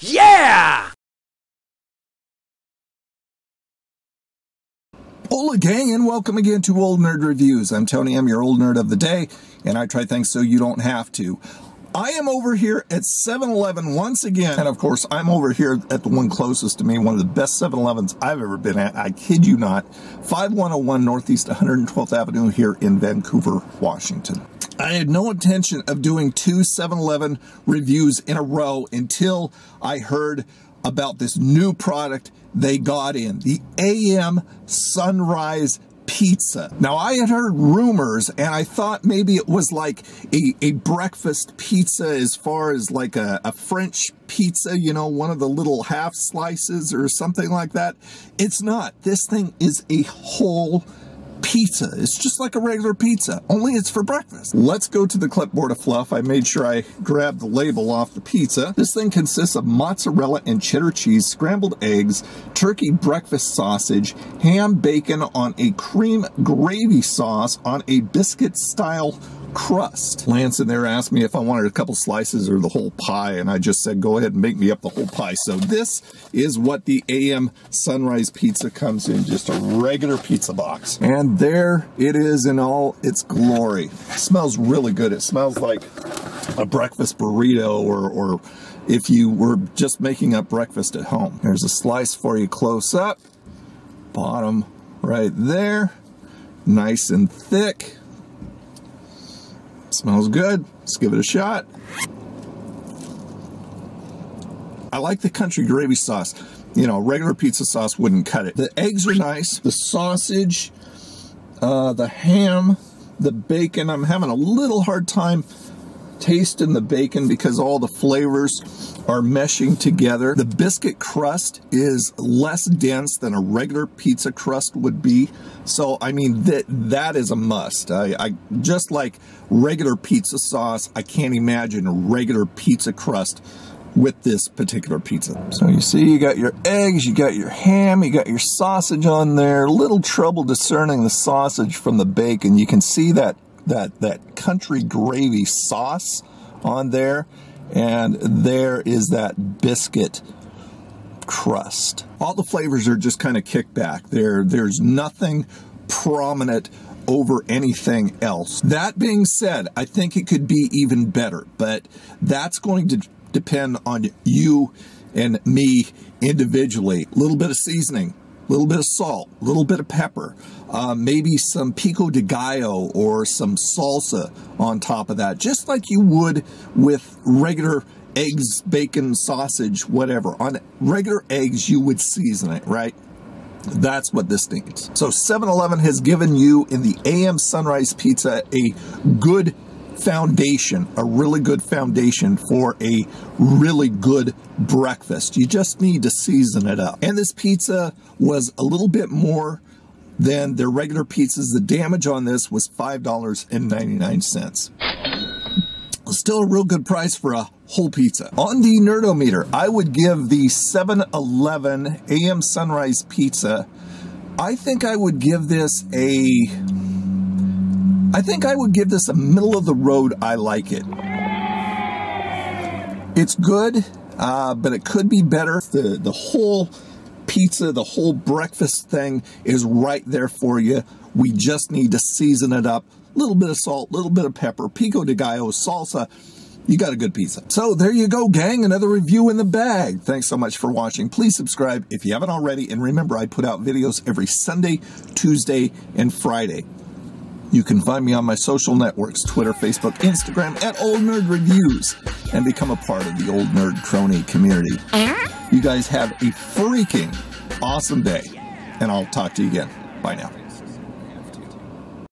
Yeah! Hola gang and welcome again to Old Nerd Reviews. I'm Tony, I'm your old nerd of the day, and I try things so you don't have to. I am over here at 7-Eleven once again, and of course I'm over here at the one closest to me, one of the best 7-Elevens I've ever been at, I kid you not, 5101 Northeast 112th Avenue here in Vancouver, Washington. I had no intention of doing two 7-Eleven reviews in a row until I heard about this new product they got in, the AM Sunrise Pizza. Now, I had heard rumors and I thought maybe it was like a, a breakfast pizza as far as like a, a French pizza, you know, one of the little half slices or something like that. It's not. This thing is a whole pizza. It's just like a regular pizza, only it's for breakfast. Let's go to the clipboard of fluff. I made sure I grabbed the label off the pizza. This thing consists of mozzarella and cheddar cheese, scrambled eggs, turkey breakfast sausage, ham bacon on a cream gravy sauce on a biscuit style crust. Lance in there asked me if I wanted a couple slices or the whole pie, and I just said, go ahead and make me up the whole pie. So this is what the AM Sunrise Pizza comes in, just a regular pizza box. And there it is in all its glory. It smells really good. It smells like a breakfast burrito or, or if you were just making up breakfast at home. There's a slice for you close up. Bottom right there. Nice and thick. Smells good. Let's give it a shot. I like the country gravy sauce. You know, regular pizza sauce wouldn't cut it. The eggs are nice. The sausage, uh, the ham, the bacon. I'm having a little hard time tasting the bacon because all the flavors are meshing together. The biscuit crust is less dense than a regular pizza crust would be. So, I mean, that that is a must. I, I just like regular pizza sauce. I can't imagine a regular pizza crust with this particular pizza. So you see you got your eggs, you got your ham, you got your sausage on there. Little trouble discerning the sausage from the bacon. You can see that that that country gravy sauce on there and there is that biscuit crust. All the flavors are just kind of kicked back. There there's nothing prominent over anything else. That being said, I think it could be even better, but that's going to depend on you and me individually. A little bit of seasoning, a little bit of salt, a little bit of pepper, uh, maybe some pico de gallo or some salsa on top of that, just like you would with regular eggs, bacon, sausage, whatever. On regular eggs, you would season it, right? That's what this needs. So 7-Eleven has given you in the AM Sunrise Pizza a good foundation, a really good foundation for a really good breakfast. You just need to season it up. And this pizza was a little bit more than their regular pizzas. The damage on this was $5.99. Still a real good price for a whole pizza. On the Nerdometer, I would give the 7-Eleven AM Sunrise Pizza, I think I would give this a I think I would give this a middle of the road. I like it. It's good, uh, but it could be better. The the whole pizza, the whole breakfast thing is right there for you. We just need to season it up. A little bit of salt, a little bit of pepper, pico de gallo, salsa. You got a good pizza. So there you go, gang. Another review in the bag. Thanks so much for watching. Please subscribe if you haven't already. And remember, I put out videos every Sunday, Tuesday, and Friday. You can find me on my social networks Twitter, Facebook, Instagram at Old Nerd Reviews and become a part of the Old Nerd Crony community. You guys have a freaking awesome day, and I'll talk to you again. Bye now.